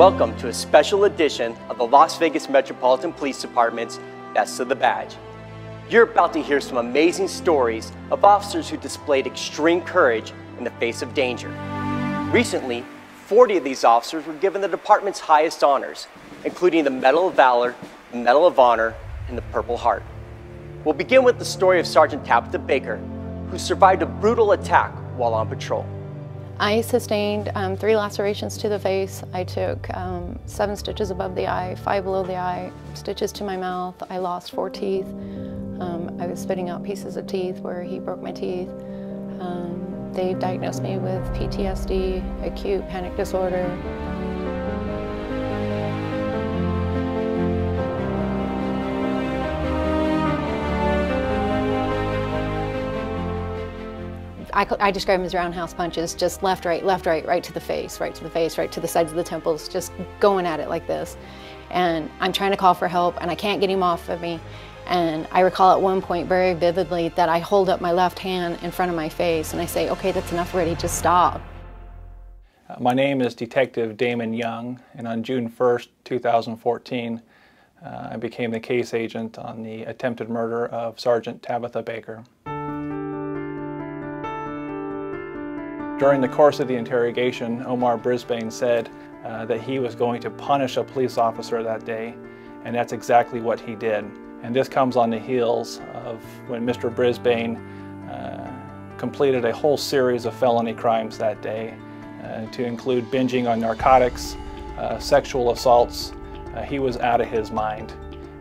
Welcome to a special edition of the Las Vegas Metropolitan Police Department's Best of the Badge. You're about to hear some amazing stories of officers who displayed extreme courage in the face of danger. Recently, 40 of these officers were given the department's highest honors, including the Medal of Valor, the Medal of Honor, and the Purple Heart. We'll begin with the story of Sergeant Tabitha Baker, who survived a brutal attack while on patrol. I sustained um, three lacerations to the face. I took um, seven stitches above the eye, five below the eye, stitches to my mouth. I lost four teeth. Um, I was spitting out pieces of teeth where he broke my teeth. Um, they diagnosed me with PTSD, acute panic disorder, I, I describe them as roundhouse punches, just left, right, left, right, right to the face, right to the face, right to the sides of the temples, just going at it like this. And I'm trying to call for help and I can't get him off of me. And I recall at one point very vividly that I hold up my left hand in front of my face and I say, okay, that's enough already, just stop. Uh, my name is Detective Damon Young, and on June 1st, 2014, uh, I became the case agent on the attempted murder of Sergeant Tabitha Baker. During the course of the interrogation, Omar Brisbane said uh, that he was going to punish a police officer that day, and that's exactly what he did. And this comes on the heels of when Mr. Brisbane uh, completed a whole series of felony crimes that day, uh, to include binging on narcotics, uh, sexual assaults. Uh, he was out of his mind.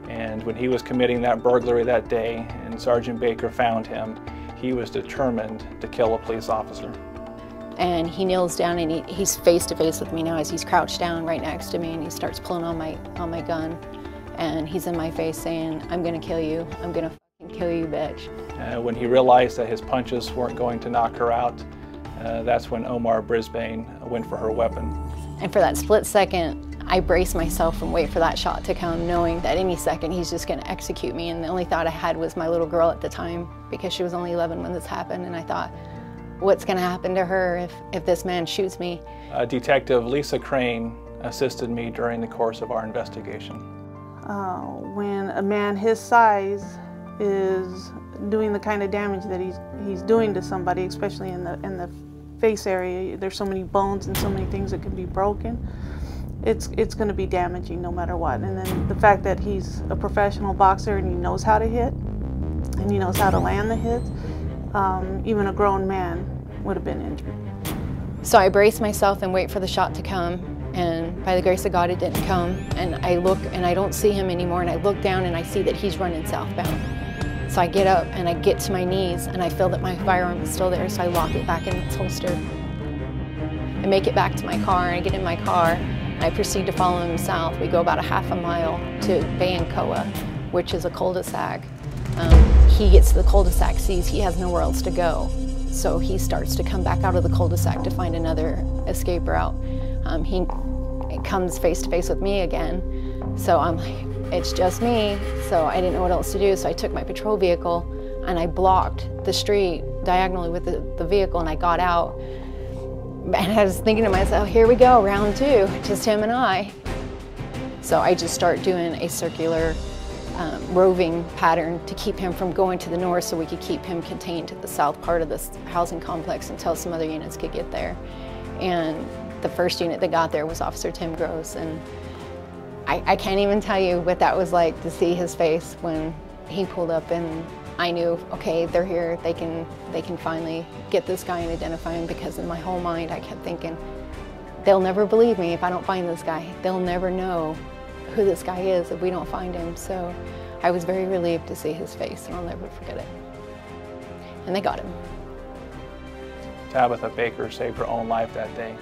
And when he was committing that burglary that day and Sergeant Baker found him, he was determined to kill a police officer and he kneels down and he, he's face to face with me now as he's crouched down right next to me and he starts pulling on my on my gun and he's in my face saying i'm gonna kill you i'm gonna kill you bitch uh, when he realized that his punches weren't going to knock her out uh, that's when omar brisbane went for her weapon and for that split second I braced myself and wait for that shot to come, knowing that any second he's just going to execute me. And the only thought I had was my little girl at the time, because she was only 11 when this happened. And I thought, what's going to happen to her if, if this man shoots me. Uh, Detective Lisa Crane assisted me during the course of our investigation. Uh, when a man his size is doing the kind of damage that he's, he's doing to somebody, especially in the, in the face area, there's so many bones and so many things that can be broken. It's, it's going to be damaging no matter what. And then the fact that he's a professional boxer and he knows how to hit and he knows how to land the hits, um, even a grown man would have been injured. So I brace myself and wait for the shot to come and by the grace of God it didn't come and I look and I don't see him anymore and I look down and I see that he's running southbound. So I get up and I get to my knees and I feel that my firearm is still there so I lock it back in its holster. I make it back to my car and I get in my car and I proceed to follow him south. We go about a half a mile to Bayancoa, which is a cul-de-sac. Um, he gets to the cul-de-sac, sees he has nowhere else to go. So he starts to come back out of the cul-de-sac to find another escape route. Um, he comes face to face with me again. So I'm like, it's just me. So I didn't know what else to do. So I took my patrol vehicle and I blocked the street diagonally with the, the vehicle and I got out. And I was thinking to myself, here we go, round two, just him and I. So I just start doing a circular um, roving pattern to keep him from going to the north so we could keep him contained to the south part of this housing complex until some other units could get there. And the first unit that got there was Officer Tim Gross. And I, I can't even tell you what that was like to see his face when he pulled up and I knew, okay, they're here, they can, they can finally get this guy and identify him because in my whole mind I kept thinking, they'll never believe me if I don't find this guy. They'll never know who this guy is if we don't find him. So I was very relieved to see his face and I'll never forget it. And they got him. Tabitha Baker saved her own life that day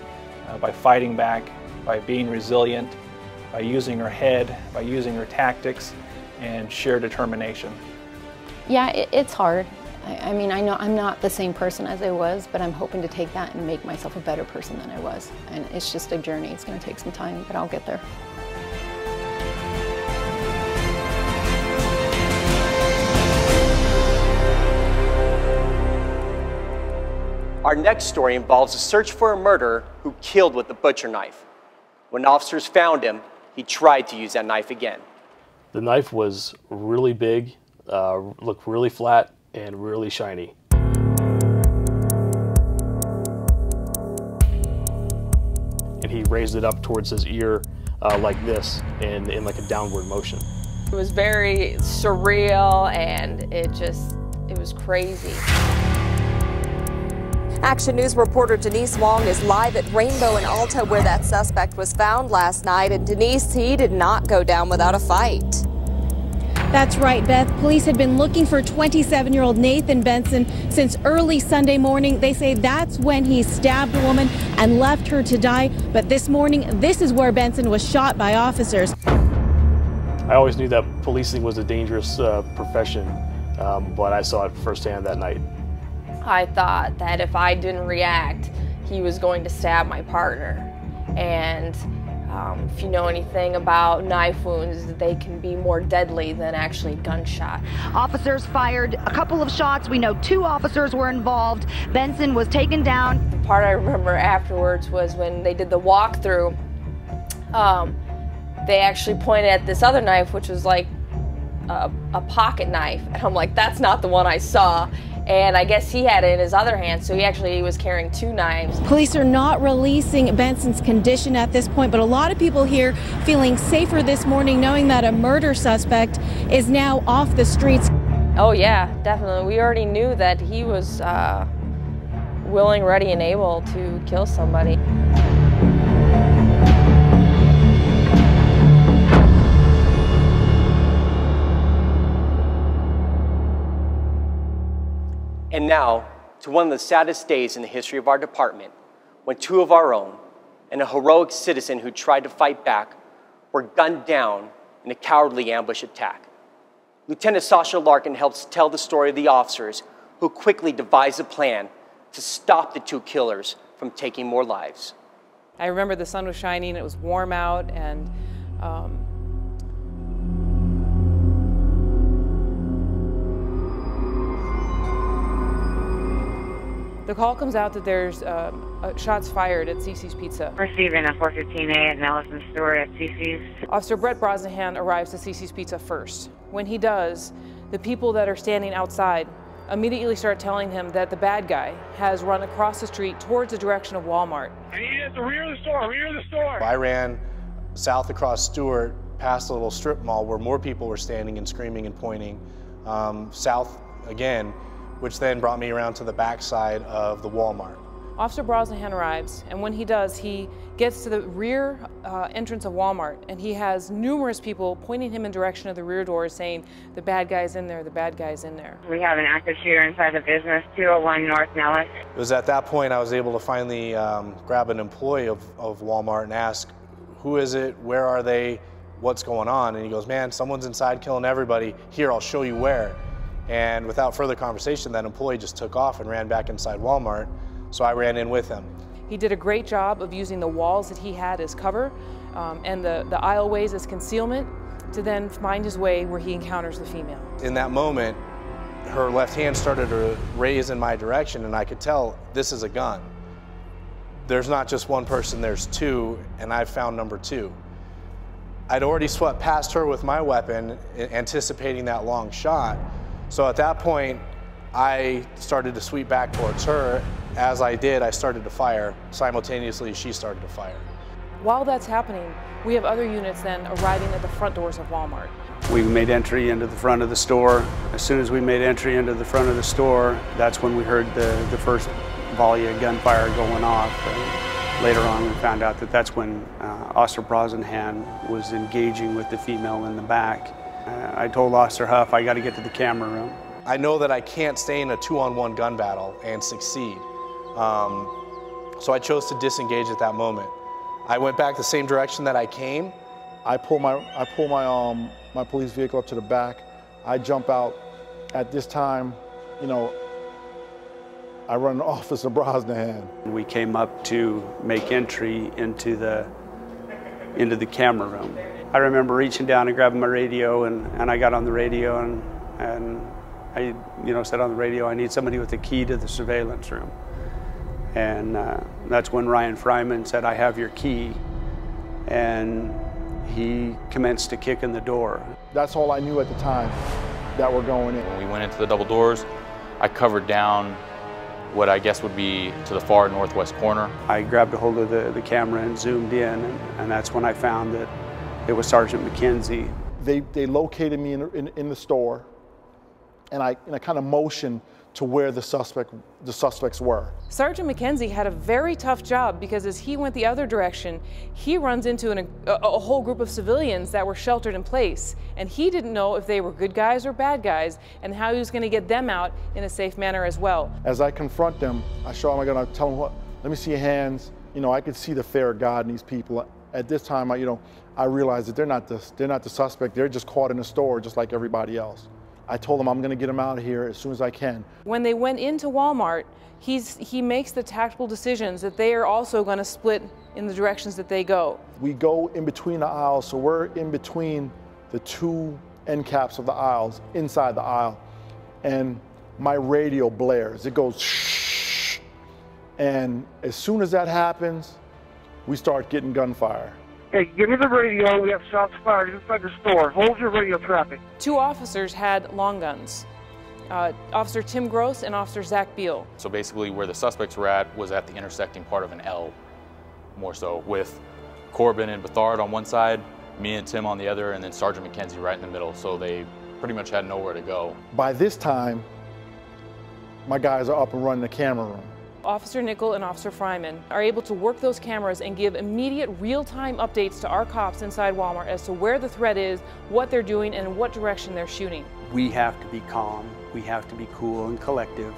uh, by fighting back, by being resilient, by using her head, by using her tactics, and sheer determination. Yeah, it, it's hard. I, I mean, I know I'm not the same person as I was, but I'm hoping to take that and make myself a better person than I was. And it's just a journey. It's going to take some time, but I'll get there. Our next story involves a search for a murderer who killed with a butcher knife. When officers found him, he tried to use that knife again. The knife was really big, uh, looked really flat, and really shiny. And he raised it up towards his ear uh, like this in, in like a downward motion. It was very surreal and it just, it was crazy. Action News reporter Denise Wong is live at Rainbow in Alta where that suspect was found last night. And Denise, he did not go down without a fight. That's right, Beth. Police had been looking for 27 year old Nathan Benson since early Sunday morning. They say that's when he stabbed a woman and left her to die. But this morning, this is where Benson was shot by officers. I always knew that policing was a dangerous uh, profession, um, but I saw it firsthand that night. I thought that if I didn't react, he was going to stab my partner. And um, if you know anything about knife wounds, they can be more deadly than actually gunshot. Officers fired a couple of shots. We know two officers were involved. Benson was taken down. The part I remember afterwards was when they did the walkthrough. Um, they actually pointed at this other knife, which was like a, a pocket knife, and I'm like, that's not the one I saw and I guess he had it in his other hand, so he actually was carrying two knives. Police are not releasing Benson's condition at this point, but a lot of people here feeling safer this morning knowing that a murder suspect is now off the streets. Oh yeah, definitely. We already knew that he was uh, willing, ready, and able to kill somebody. And now, to one of the saddest days in the history of our department, when two of our own and a heroic citizen who tried to fight back were gunned down in a cowardly ambush attack. Lieutenant Sasha Larkin helps tell the story of the officers who quickly devised a plan to stop the two killers from taking more lives. I remember the sun was shining, it was warm out, and um, The call comes out that there's um, uh, shots fired at Cici's Pizza. Receiving a 415A at Nelson Stewart at Cici's. Officer Brett Brosnahan arrives to Cici's Pizza first. When he does, the people that are standing outside immediately start telling him that the bad guy has run across the street towards the direction of Walmart. I need at the rear of the store, rear of the store. I ran south across Stewart past a little strip mall where more people were standing and screaming and pointing. Um, south again, which then brought me around to the backside of the Walmart. Officer Brosnahan arrives, and when he does, he gets to the rear uh, entrance of Walmart, and he has numerous people pointing him in direction of the rear doors saying, the bad guy's in there, the bad guy's in there. We have an active shooter inside the business, 201 North Nellis. It was at that point I was able to finally um, grab an employee of, of Walmart and ask, who is it, where are they, what's going on? And he goes, man, someone's inside killing everybody. Here, I'll show you where. And without further conversation, that employee just took off and ran back inside Walmart. So I ran in with him. He did a great job of using the walls that he had as cover um, and the, the aisleways as concealment to then find his way where he encounters the female. In that moment, her left hand started to raise in my direction, and I could tell this is a gun. There's not just one person, there's two, and I found number two. I'd already swept past her with my weapon, anticipating that long shot. So at that point, I started to sweep back towards her. As I did, I started to fire. Simultaneously, she started to fire. While that's happening, we have other units then arriving at the front doors of Walmart. We made entry into the front of the store. As soon as we made entry into the front of the store, that's when we heard the, the first volley of gunfire going off. And later on, we found out that that's when uh, Officer Brosnahan was engaging with the female in the back. I told Officer Huff, I got to get to the camera room. I know that I can't stay in a two-on-one gun battle and succeed. Um, so I chose to disengage at that moment. I went back the same direction that I came. I pull my I pull my um my police vehicle up to the back. I jump out. At this time, you know, I run Officer Brosnahan. We came up to make entry into the into the camera room. I remember reaching down and grabbing my radio, and, and I got on the radio, and, and I you know said on the radio, I need somebody with the key to the surveillance room. And uh, that's when Ryan Fryman said, I have your key. and he commenced to kick in the door. That's all I knew at the time that we're going in. When we went into the double doors, I covered down what I guess would be to the far northwest corner. I grabbed a hold of the, the camera and zoomed in, and, and that's when I found that it was Sergeant McKenzie. They, they located me in, in, in the store, and I, and I kind of motioned to where the suspect the suspects were. Sergeant McKenzie had a very tough job because as he went the other direction, he runs into an, a, a, whole group of civilians that were sheltered in place, and he didn't know if they were good guys or bad guys, and how he was going to get them out in a safe manner as well. As I confront them, I show them, I'm going to tell them, what, let me see your hands. You know, I could see the fear of God in these people. At this time, I, you know, I realized that they're not the, they're not the suspect. They're just caught in a store just like everybody else. I told them I'm going to get them out of here as soon as I can. When they went into Walmart, he's, he makes the tactical decisions that they are also going to split in the directions that they go. We go in between the aisles, so we're in between the two end caps of the aisles, inside the aisle, and my radio blares. It goes shh, and as soon as that happens, we start getting gunfire. Hey, give me the radio. We have shots fired inside the store. Hold your radio traffic. Two officers had long guns. Uh, Officer Tim Gross and Officer Zach Beal. So basically where the suspects were at was at the intersecting part of an L, more so, with Corbin and Bethard on one side, me and Tim on the other, and then Sergeant McKenzie right in the middle. So they pretty much had nowhere to go. By this time, my guys are up and running the camera room. Officer Nickel and Officer Fryman are able to work those cameras and give immediate real-time updates to our cops inside Walmart as to where the threat is, what they're doing, and what direction they're shooting. We have to be calm, we have to be cool and collective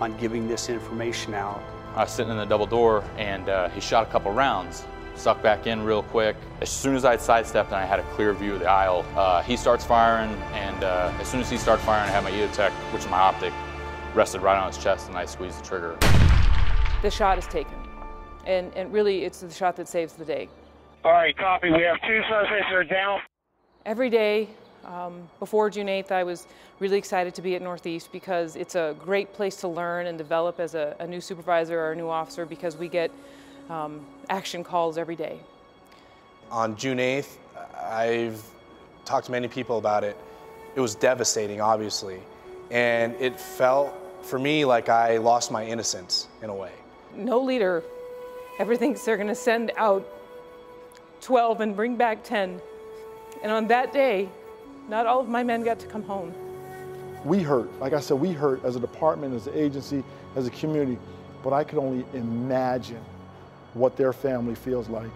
on giving this information out. I was sitting in the double door and uh, he shot a couple rounds, sucked back in real quick. As soon as I sidestepped and I had a clear view of the aisle, uh, he starts firing and uh, as soon as he started firing, I had my EOTech, which is my optic, rested right on his chest and I squeezed the trigger the shot is taken. And, and really, it's the shot that saves the day. All right, copy. We have two suspects that are down. Every day um, before June 8th, I was really excited to be at Northeast because it's a great place to learn and develop as a, a new supervisor or a new officer because we get um, action calls every day. On June 8th, I've talked to many people about it. It was devastating, obviously, and it felt for me like I lost my innocence in a way no leader ever thinks they're going to send out 12 and bring back 10. And on that day, not all of my men got to come home. We hurt. Like I said, we hurt as a department, as an agency, as a community. But I could only imagine what their family feels like.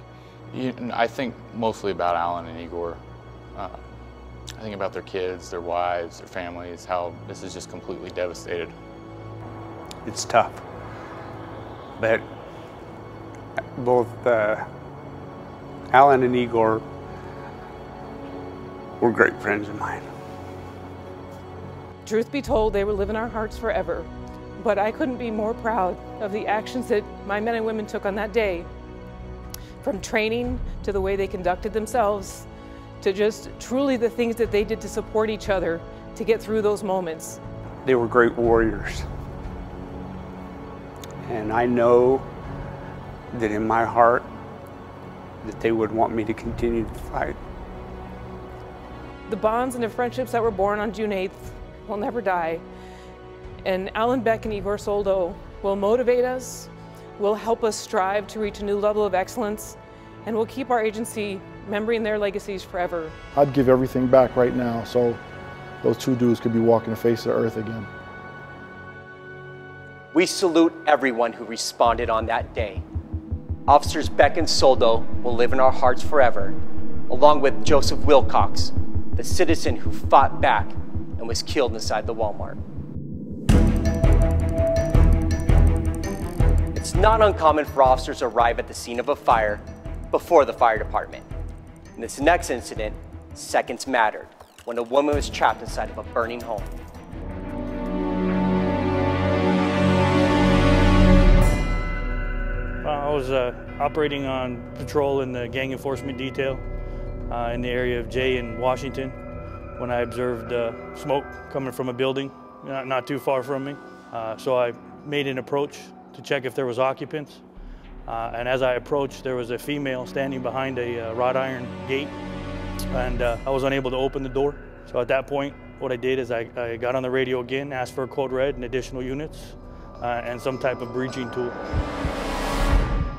You, I think mostly about Alan and Igor. Uh, I think about their kids, their wives, their families, how this is just completely devastated. It's tough but both uh, Alan and Igor were great friends of mine. Truth be told, they will live in our hearts forever. But I couldn't be more proud of the actions that my men and women took on that day. From training to the way they conducted themselves to just truly the things that they did to support each other to get through those moments. They were great warriors. And I know that in my heart that they would want me to continue to fight. The bonds and the friendships that were born on June 8th will never die. And Alan Beck and Igor Soldo will motivate us, will help us strive to reach a new level of excellence, and will keep our agency remembering their legacies forever. I'd give everything back right now so those two dudes could be walking the face of the earth again. We salute everyone who responded on that day. Officers Beck and Soldo will live in our hearts forever, along with Joseph Wilcox, the citizen who fought back and was killed inside the Walmart. It's not uncommon for officers to arrive at the scene of a fire before the fire department. In this next incident, seconds mattered when a woman was trapped inside of a burning home. Was uh, operating on patrol in the gang enforcement detail uh, in the area of Jay in Washington when I observed uh, smoke coming from a building not, not too far from me. Uh, so I made an approach to check if there was occupants. Uh, and as I approached, there was a female standing behind a uh, wrought iron gate, and I was unable to open the door. So at that point, what I did is I, I got on the radio again, asked for a code red and additional units, and some type of breaching tool.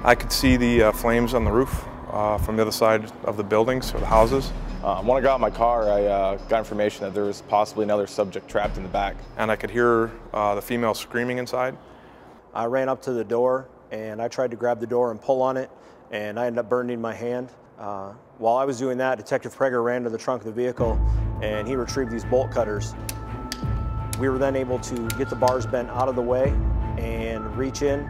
I could see the uh, flames on the roof uh, from the other side of the buildings or the houses. Um, when I got out of my car, I uh, got information that there was possibly another subject trapped in the back. And I could hear uh, the female screaming inside. I ran up to the door and I tried to grab the door and pull on it, and I ended up burning my hand. Uh, while I was doing that, Detective Prager ran to the trunk of the vehicle and he retrieved these bolt cutters. We were then able to get the bars bent out of the way and reach in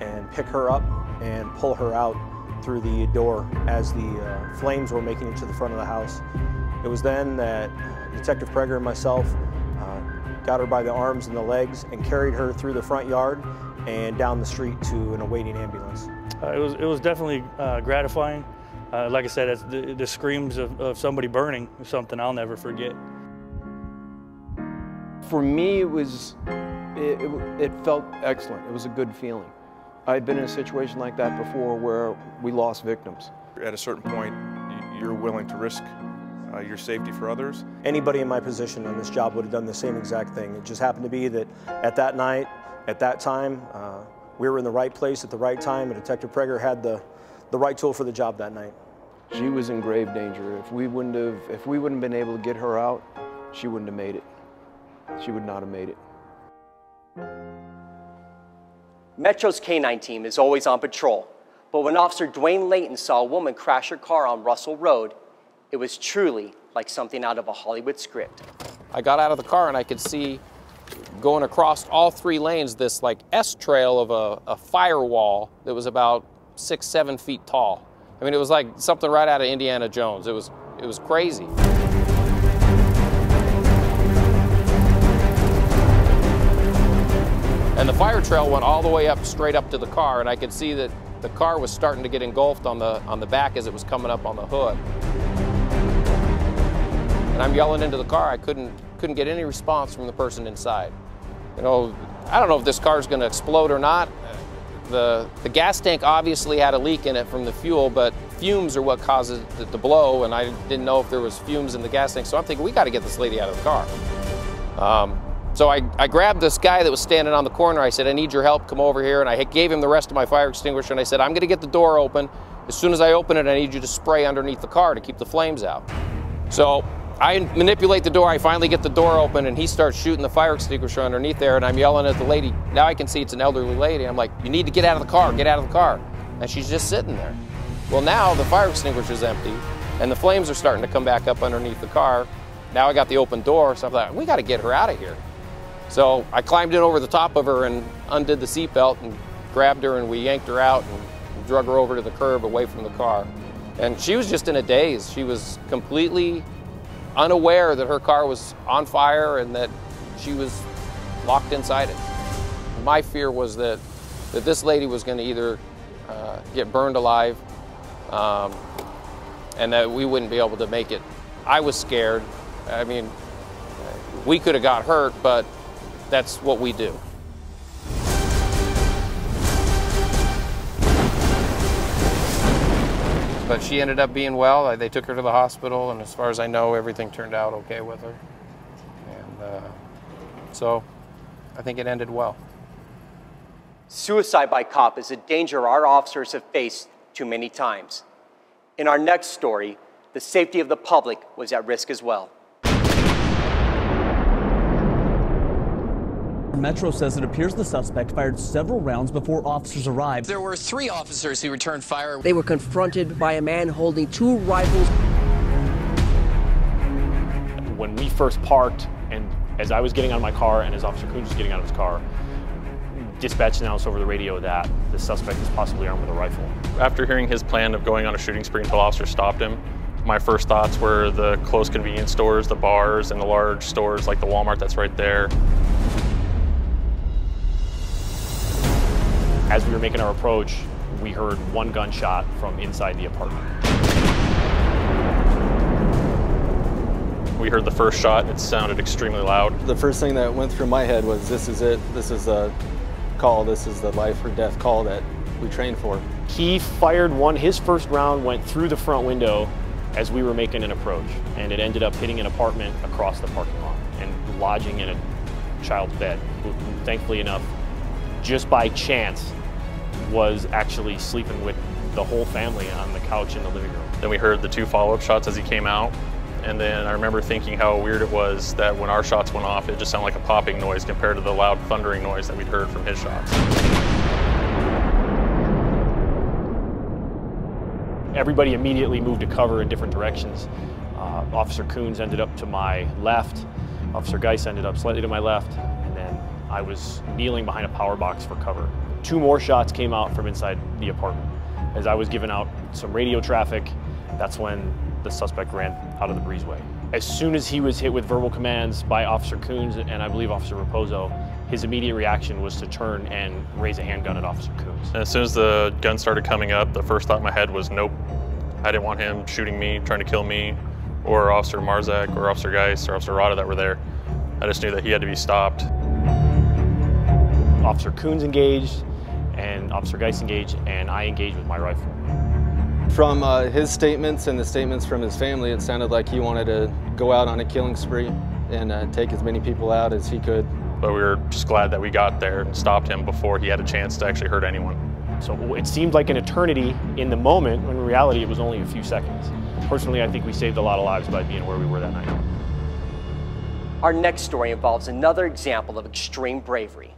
and pick her up and pull her out through the door as the uh, flames were making it to the front of the house. It was then that Detective Prager and myself uh, got her by the arms and the legs and carried her through the front yard and down the street to an awaiting ambulance. Uh, it, was, it was definitely uh, gratifying. Uh, like I said, the, the, screams of, of somebody burning is something I'll never forget. For me, it was, it, it, it felt excellent. It was a good feeling. I'd been in a situation like that before where we lost victims. At a certain point, you're willing to risk uh, your safety for others. Anybody in my position on this job would have done the same exact thing. It just happened to be that at that night, at that time, uh, we were in the right place at the right time, and Detective Prager had the, the right tool for the job that night. She was in grave danger. If we wouldn't have, if we wouldn't have been able to get her out, she wouldn't have made it. She would not have made it. Metro's K-9 team is always on patrol, but when Officer Dwayne Layton saw a woman crash her car on Russell Road, it was truly like something out of a Hollywood script. I got out of the car and I could see going across all three lanes this like S trail of a, a firewall that was about six, seven feet tall. I mean, it was like something right out of Indiana Jones. It was, it was crazy. And the fire trail went all the way up, straight up to the car, and I could see that the car was starting to get engulfed on the, on the back as it was coming up on the hood. And I'm yelling into the car. I couldn't, couldn't get any response from the person inside. You know, I don't know if this car is going to explode or not. The, the gas tank obviously had a leak in it from the fuel, but fumes are what causes it to blow, and I didn't know if there was fumes in the gas tank, so I'm thinking, we got to get this lady out of the car. Um, so I, I grabbed this guy that was standing on the corner. I said, I need your help, come over here. And I gave him the rest of my fire extinguisher and I said, I'm gonna get the door open. As soon as I open it, I need you to spray underneath the car to keep the flames out. So I manipulate the door, I finally get the door open and he starts shooting the fire extinguisher underneath there and I'm yelling at the lady. Now I can see it's an elderly lady. I'm like, you need to get out of the car, get out of the car. And she's just sitting there. Well now the fire extinguisher is empty and the flames are starting to come back up underneath the car. Now I got the open door, so I'm like, we gotta get her out of here. So I climbed in over the top of her and undid the seatbelt and grabbed her and we yanked her out and drug her over to the curb away from the car. And she was just in a daze. She was completely unaware that her car was on fire and that she was locked inside it. My fear was that, that this lady was going to either uh, get burned alive um, and that we wouldn't be able to make it. I was scared. I mean, we could have got hurt, but that's what we do. But she ended up being well. They took her to the hospital, and as far as I know, everything turned out okay with her. And uh, so I think it ended well. Suicide by cop is a danger our officers have faced too many times. In our next story, the safety of the public was at risk as well. Metro says it appears the suspect fired several rounds before officers arrived. There were three officers who returned fire. They were confronted by a man holding two rifles. When we first parked, and as I was getting out of my car and as Officer Coons was getting out of his car, dispatch announced over the radio that the suspect is possibly armed with a rifle. After hearing his plan of going on a shooting spree until officers stopped him, my first thoughts were the close convenience stores, the bars, and the large stores like the Walmart that's right there. As we were making our approach, we heard one gunshot from inside the apartment. We heard the first shot. It sounded extremely loud. The first thing that went through my head was, this is it. This is a call. This is the life or death call that we trained for. He fired one, his first round went through the front window as we were making an approach, and it ended up hitting an apartment across the parking lot and lodging in a child's bed. Thankfully enough, just by chance, was actually sleeping with the whole family on the couch in the living room. Then we heard the two follow-up shots as he came out, and then I remember thinking how weird it was that when our shots went off, it just sounded like a popping noise compared to the loud thundering noise that we'd heard from his shots. Everybody immediately moved to cover in different directions. Uh, Officer Coons ended up to my left, Officer Geis ended up slightly to my left, and then I was kneeling behind a power box for cover. Two more shots came out from inside the apartment. As I was giving out some radio traffic, that's when the suspect ran out of the breezeway. As soon as he was hit with verbal commands by Officer Coons and I believe Officer Raposo, his immediate reaction was to turn and raise a handgun at Officer Coons. As soon as the gun started coming up, the first thought in my head was, nope, I didn't want him shooting me, trying to kill me, or Officer Marzak, or Officer Geis, or Officer Rada that were there. I just knew that he had to be stopped. Officer Coons engaged, and Officer Geis engaged, and I engaged with my rifle. From uh, his statements and the statements from his family, it sounded like he wanted to go out on a killing spree and uh, take as many people out as he could. But we were just glad that we got there and stopped him before he had a chance to actually hurt anyone. So it seemed like an eternity in the moment, when in reality it was only a few seconds. Personally, I think we saved a lot of lives by being where we were that night. Our next story involves another example of extreme bravery.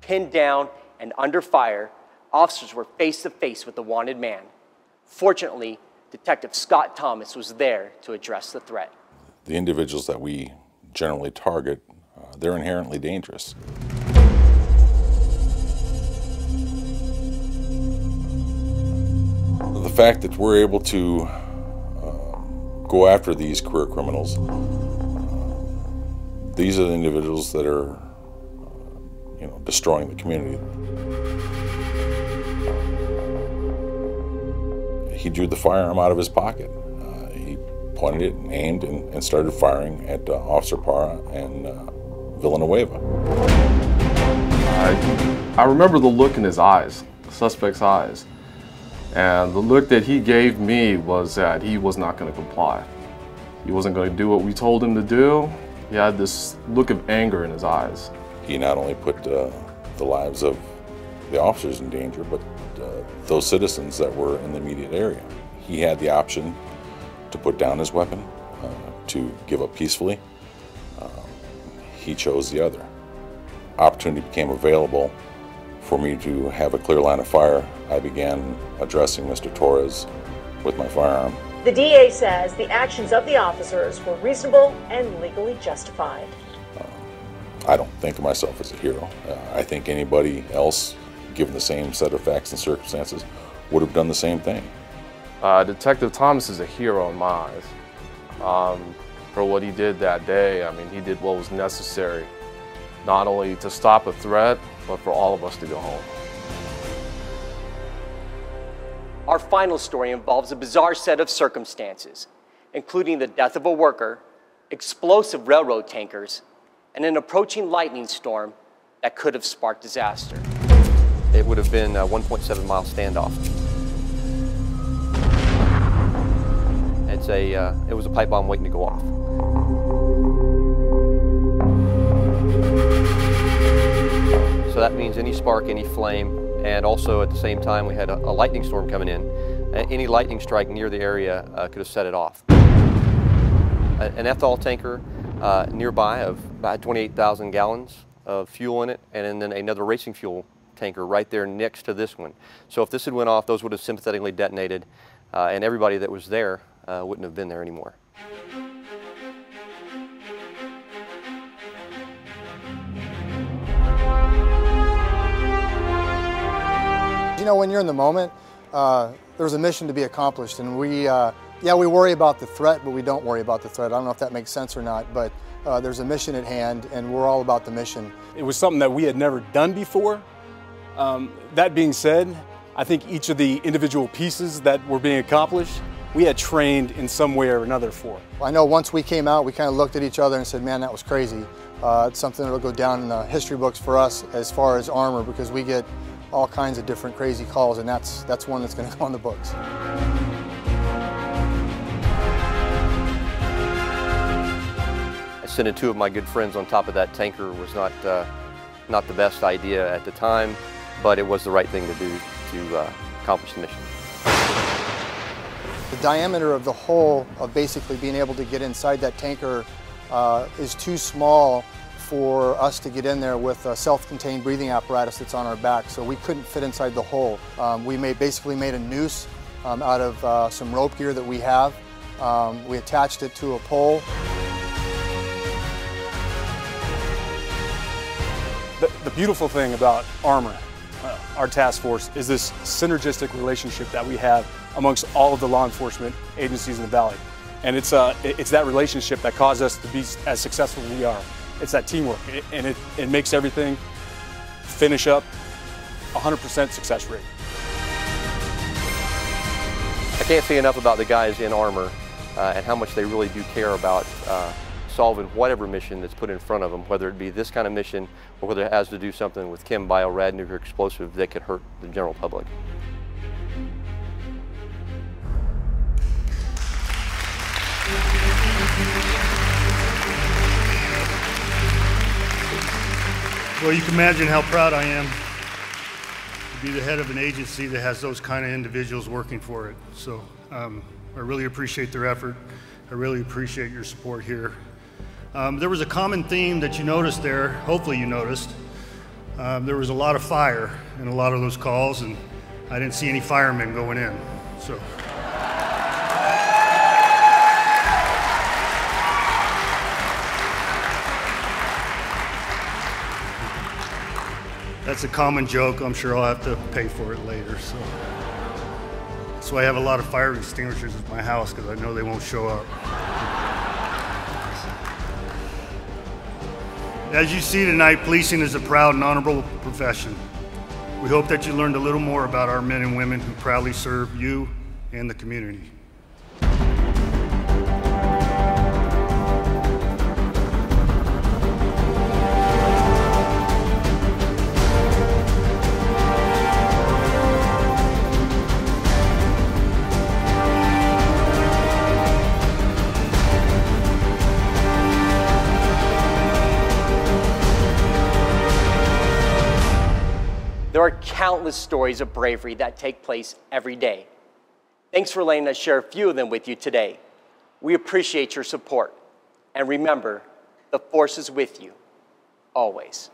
Pinned down and under fire, officers were face to face with the wanted man. Fortunately, Detective Scott Thomas was there to address the threat. The individuals that we generally target, uh, they're inherently dangerous. The fact that we're able to uh, go after these career criminals, uh, these are the individuals that are, uh, you know, destroying the community. He drew the firearm out of his pocket. Uh, he pointed it and aimed and, and started firing at uh, Officer Parra and uh, Villanueva. I, I remember the look in his eyes, the suspect's eyes. And the look that he gave me was that he was not going to comply. He wasn't going to do what we told him to do. He had this look of anger in his eyes. He not only put uh, the lives of the officers in danger, but uh, those citizens that were in the immediate area. He had the option to put down his weapon, uh, to give up peacefully. Um, he chose the other. Opportunity became available for me to have a clear line of fire. I began addressing Mr. Torres with my firearm. The DA says the actions of the officers were reasonable and legally justified. I don't think of myself as a hero. Uh, I think anybody else given the same set of facts and circumstances, would have done the same thing. Uh, Detective Thomas is a hero in my eyes. Um, for what he did that day, I mean, he did what was necessary, not only to stop a threat, but for all of us to go home. Our final story involves a bizarre set of circumstances, including the death of a worker, explosive railroad tankers, and an approaching lightning storm that could have sparked disaster. It would have been a 1.7 mile standoff. It's a, uh, it was a pipe bomb waiting to go off. So that means any spark, any flame, and also at the same time we had a, a lightning storm coming in. any lightning strike near the area uh, could have set it off. an ethanol tanker uh, nearby of about 28,000 gallons of fuel in it, and then another racing fuel tanker right there next to this one. So if this had went off, those would have sympathetically detonated, uh, and everybody that was there uh, wouldn't have been there anymore. You know, when you're in the moment, uh, there's a mission to be accomplished, and we, uh, yeah, we worry about the threat, but we don't worry about the threat. I don't know if that makes sense or not, but uh, there's a mission at hand, and we're all about the mission. It was something that we had never done before, um, that being said, I think each of the individual pieces that were being accomplished, we had trained in some way or another for. I know once we came out, we kind of looked at each other and said, man, that was crazy. Uh, it's something that'll go down in the history books for us as far as armor because we get all kinds of different crazy calls, and that's, that's one that's going to go on the books. Sending two of my good friends on top of that tanker was not, uh, not the best idea at the time, but it was the right thing to do to uh, accomplish the mission. The diameter of the hole of basically being able to get inside that tanker uh, is too small for us to get in there with a self-contained breathing apparatus that's on our back, so we couldn't fit inside the hole. Um, we made, basically made a noose um, out of uh, some rope gear that we have. Um, we attached it to a pole. The, the beautiful thing about Armor, our task force, is this synergistic relationship that we have amongst all of the law enforcement agencies in the Valley. And it's, uh, it's that relationship that caused us to be as successful as we are. It's that teamwork, and it, it makes everything finish up 100% success rate. I can't say enough about the guys in armor uh, and how much they really do care about uh, solving whatever mission that's put in front of them, whether it be this kind of mission or whether it has to do something with chem, bio, rad, nuclear explosive that could hurt the general public. Well, you can imagine how proud I am to be the head of an agency that has those kind of individuals working for it. So um, I really appreciate their effort. I really appreciate your support here. Um, there was a common theme that you noticed there, hopefully you noticed. Um, there was a lot of fire in a lot of those calls, and I didn't see any firemen going in. So. That's a common joke. I'm sure I'll have to pay for it later. So, so I have a lot of fire extinguishers at my house because I know they won't show up. As you see tonight, policing is a proud and honorable profession. We hope that you learned a little more about our men and women who proudly serve you and the community. Are countless stories of bravery that take place every day. Thanks for letting us share a few of them with you today. We appreciate your support. And remember, the force is with you, always.